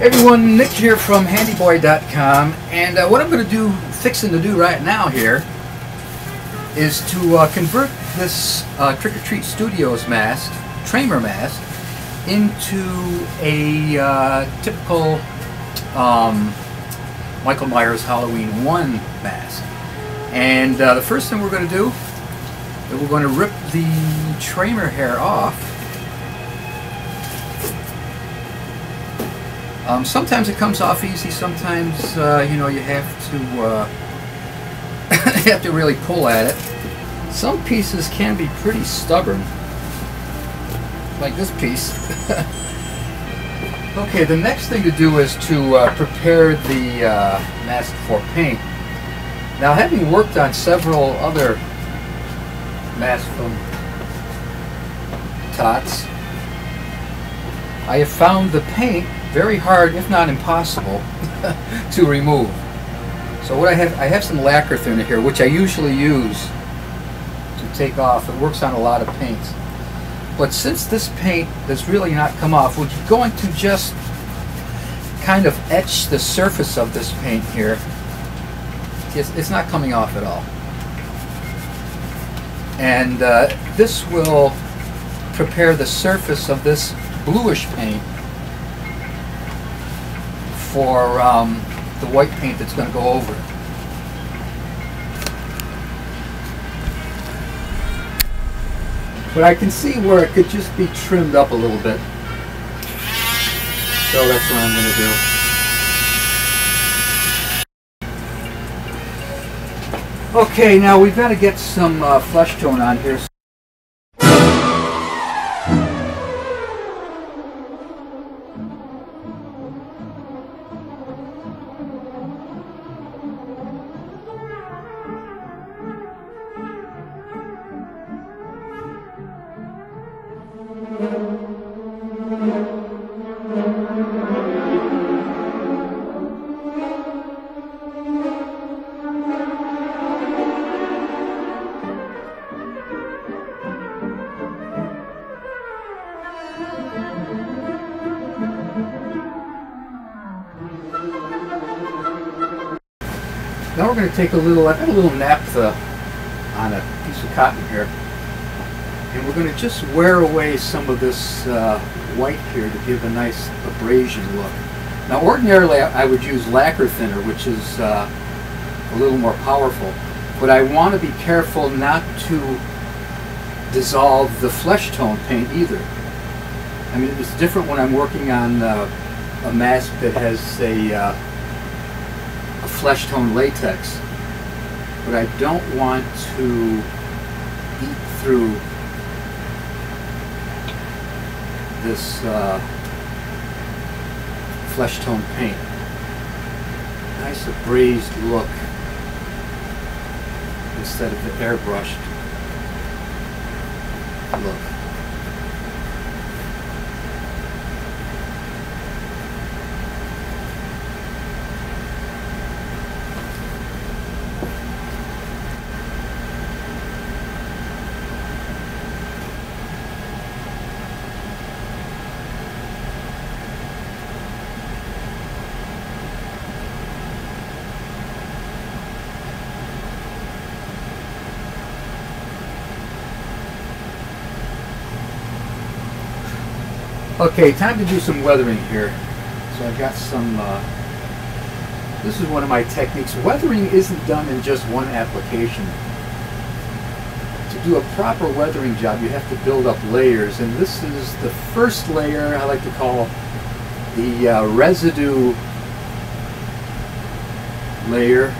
Everyone, Nick here from Handiboy.com and uh, what I'm going to do, fixing to do right now here is to uh, convert this uh, Trick or Treat Studios mask, Tramer mask, into a uh, typical um, Michael Myers Halloween 1 mask. And uh, the first thing we're going to do is we're going to rip the Tramer hair off Um, sometimes it comes off easy. Sometimes uh, you know you have to uh, you have to really pull at it. Some pieces can be pretty stubborn, like this piece. okay, the next thing to do is to uh, prepare the uh, mask for paint. Now, having worked on several other masks from Tots, I have found the paint very hard, if not impossible, to remove. So what I have, I have some lacquer thinner here, which I usually use to take off. It works on a lot of paints. But since this paint does really not come off, we're going to just kind of etch the surface of this paint here. It's, it's not coming off at all. And uh, this will prepare the surface of this bluish paint for um, the white paint that's going to go over it. But I can see where it could just be trimmed up a little bit. So that's what I'm going to do. Okay, now we've got to get some uh, flesh tone on here. Take a little, I've got a little naphtha on a piece of cotton here. And we're going to just wear away some of this uh, white here to give a nice abrasion look. Now ordinarily I would use lacquer thinner, which is uh, a little more powerful. But I want to be careful not to dissolve the flesh tone paint either. I mean, it's different when I'm working on uh, a mask that has a uh, a flesh tone latex, but I don't want to eat through this uh, flesh tone paint. Nice abrased look instead of the airbrushed look. Okay, time to do some weathering here. So I've got some, uh, this is one of my techniques. Weathering isn't done in just one application. To do a proper weathering job, you have to build up layers, and this is the first layer I like to call the uh, residue layer.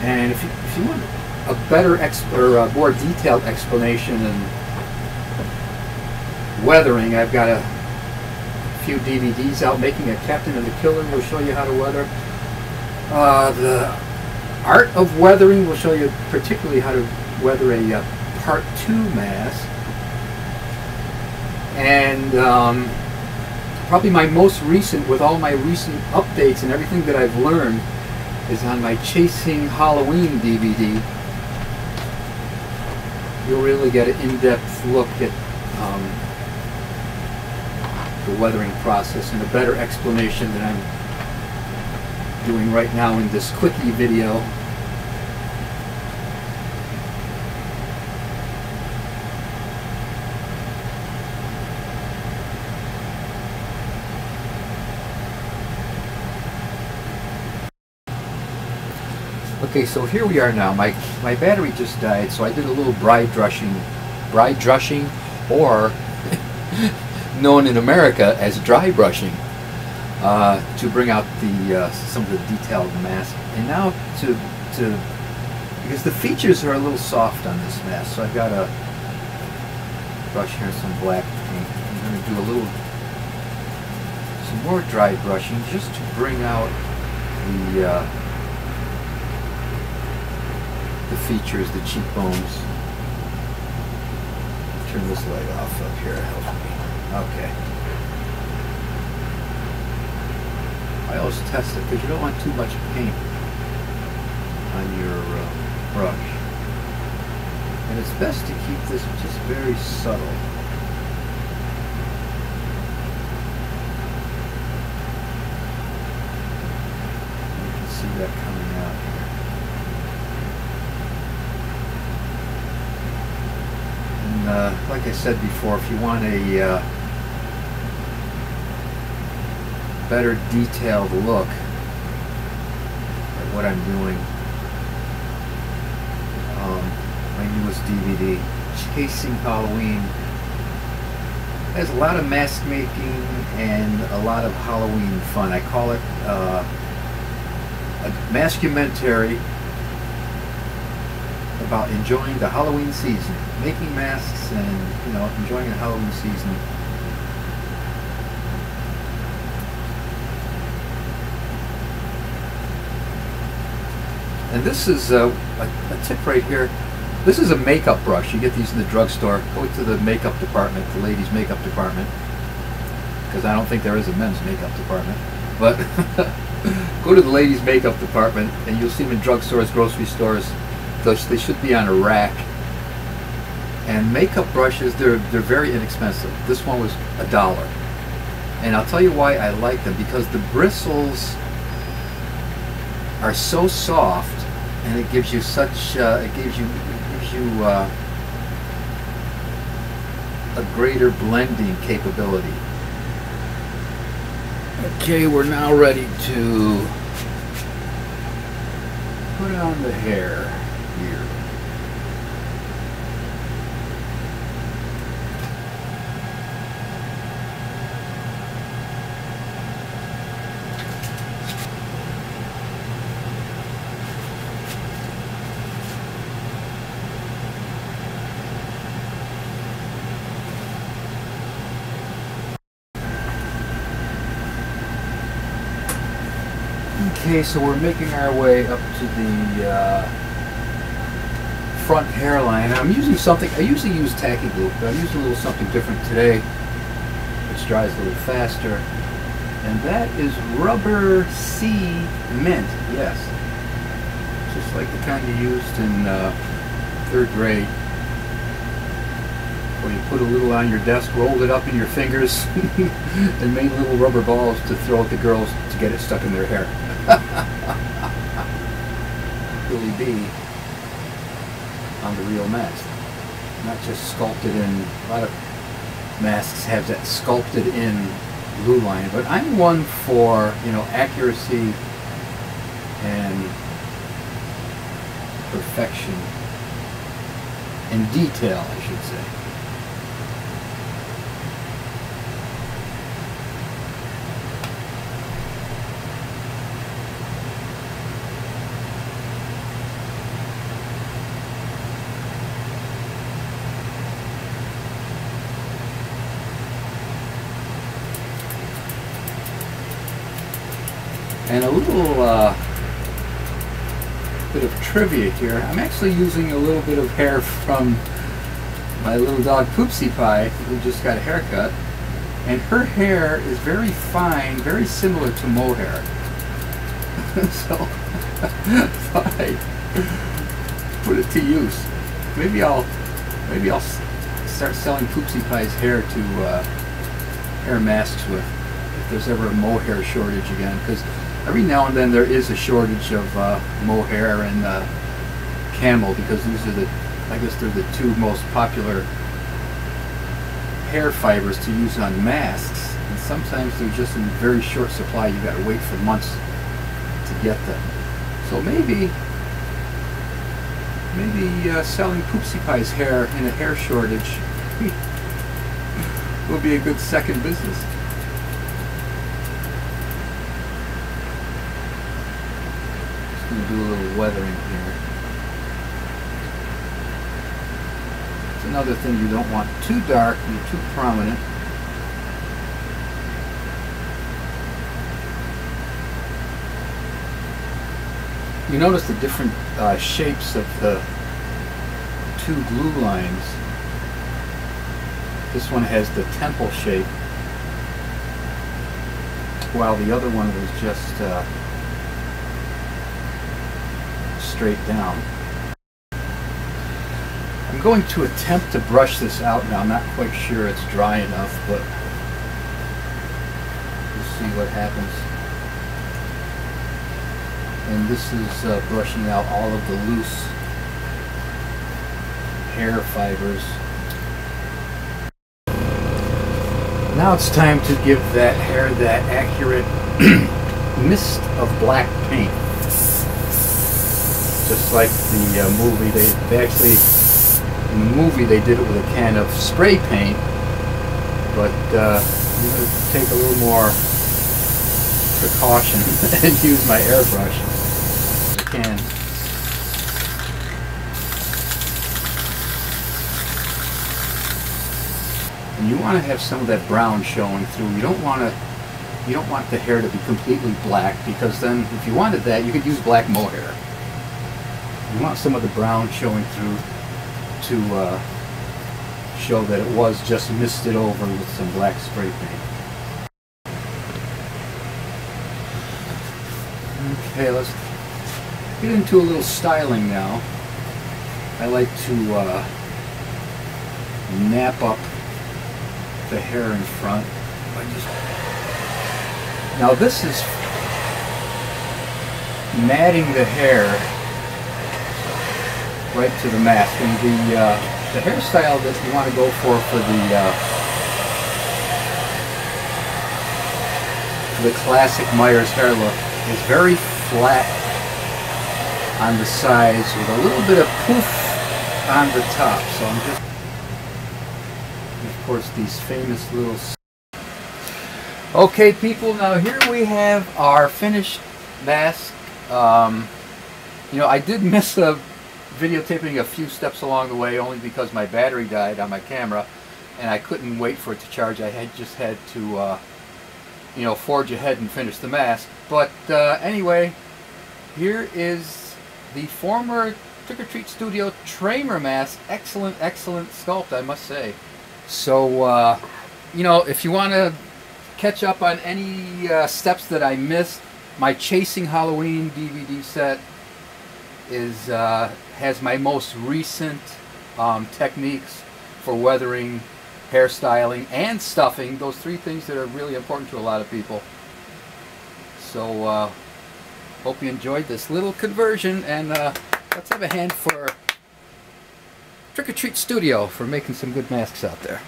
And if you, if you want a better or a more detailed explanation and weathering. I've got a few DVDs out making a Captain of the Killer. We'll show you how to weather. Uh, the art of weathering will show you particularly how to weather a uh, part two mask. And um, probably my most recent, with all my recent updates and everything that I've learned, is on my Chasing Halloween DVD. You'll really get an in-depth look at um, the weathering process and a better explanation than I'm doing right now in this quickie video. Okay, so here we are now. My my battery just died, so I did a little bride brushing, bride brushing, or known in America as dry brushing, uh, to bring out the uh, some of the detailed mask. And now to to because the features are a little soft on this mask, so I've got a brush here some black paint. I'm going to do a little some more dry brushing just to bring out the uh, the features, the cheekbones. Turn this light off up here. Okay. I always test it because you don't want too much paint on your uh, brush. And it's best to keep this just very subtle. You can see that coming out here. And uh, like I said before, if you want a uh, better detailed look at what I'm doing, um, my newest DVD, Chasing Halloween, has a lot of mask making and a lot of Halloween fun. I call it uh, a mascumentary about enjoying the Halloween season, making masks and you know enjoying the Halloween season. And this is uh, a, a tip right here. This is a makeup brush. You get these in the drugstore. Go to the makeup department, the ladies' makeup department, because I don't think there is a men's makeup department. But go to the ladies' makeup department, and you'll see them in drugstores, grocery stores. They should be on a rack. And makeup brushes, they're they're very inexpensive. This one was a dollar. And I'll tell you why I like them because the bristles are so soft, and it gives you such uh, it gives you it gives you uh, a greater blending capability. Okay, we're now ready to put on the hair here. Okay, so we're making our way up to the uh, front hairline. I'm using something, I usually use tacky glue, but I'm using a little something different today, which dries a little faster. And that is rubber sea mint, yes. Just like the kind you used in uh, third grade. Where you put a little on your desk, rolled it up in your fingers, and made little rubber balls to throw at the girls to get it stuck in their hair. Billy B on the real mask. Not just sculpted in, a lot of masks have that sculpted in blue line, but I'm one for, you know, accuracy and perfection and detail, I should say. And a little uh, bit of trivia here. I'm actually using a little bit of hair from my little dog Poopsie Pie, who just got a haircut. And her hair is very fine, very similar to mohair. so, I'd put it to use. Maybe I'll, maybe I'll start selling Poopsie Pie's hair to uh, hair masks with if there's ever a mohair shortage again because every now and then there is a shortage of uh, mohair and uh, camel because these are the I guess they're the two most popular hair fibers to use on masks. And sometimes they're just in very short supply. You got to wait for months to get them. So maybe maybe uh, selling Poopsie Pie's hair in a hair shortage will be a good second business. Going do a little weathering here. It's another thing you don't want too dark and too prominent. You notice the different uh, shapes of the two glue lines. This one has the temple shape, while the other one was just uh, straight down. I'm going to attempt to brush this out now. I'm not quite sure it's dry enough, but we'll see what happens. And this is uh, brushing out all of the loose hair fibers. Now it's time to give that hair that accurate mist of black paint. Just like the uh, movie, they, they actually, in the movie they did it with a can of spray paint, but uh, I'm going to take a little more precaution and use my airbrush. Can. And you want to have some of that brown showing through. You don't want to you don't want the hair to be completely black because then if you wanted that you could use black mohair. You want some of the brown showing through to uh, show that it was just misted over with some black spray paint. Okay, let's get into a little styling now. I like to uh, nap up the hair in front. Now this is matting the hair right to the mask. And the, uh, the hairstyle that you want to go for for the, uh, the classic Myers hair look is very flat on the sides with a little bit of poof on the top. So I'm just of course these famous little okay people now here we have our finished mask um, you know I did miss a videotaping a few steps along the way only because my battery died on my camera and I couldn't wait for it to charge. I had just had to uh, you know forge ahead and finish the mask. But uh, anyway here is the former Trick or Treat Studio Tramer mask. Excellent excellent sculpt I must say. So, uh, you know, if you want to catch up on any uh, steps that I missed, my Chasing Halloween DVD set is uh, has my most recent um, techniques for weathering, hairstyling, and stuffing. Those three things that are really important to a lot of people. So, uh, hope you enjoyed this little conversion, and uh, let's have a hand for Trick or Treat Studio for making some good masks out there.